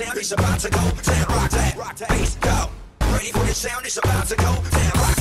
it's about to go down. Rock that, rock that, bass, go. Ready for the sound, it's about to go down. Rock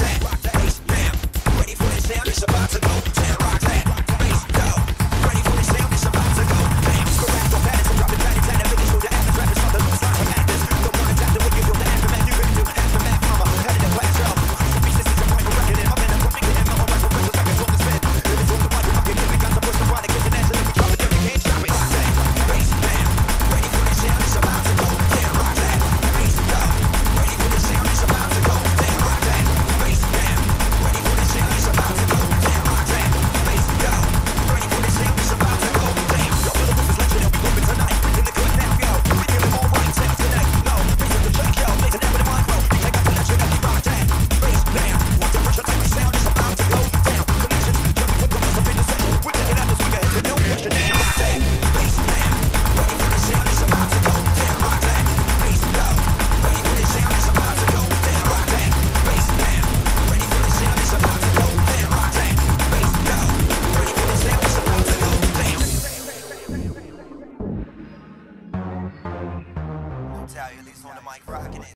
tell you, at least on the mic rocking it.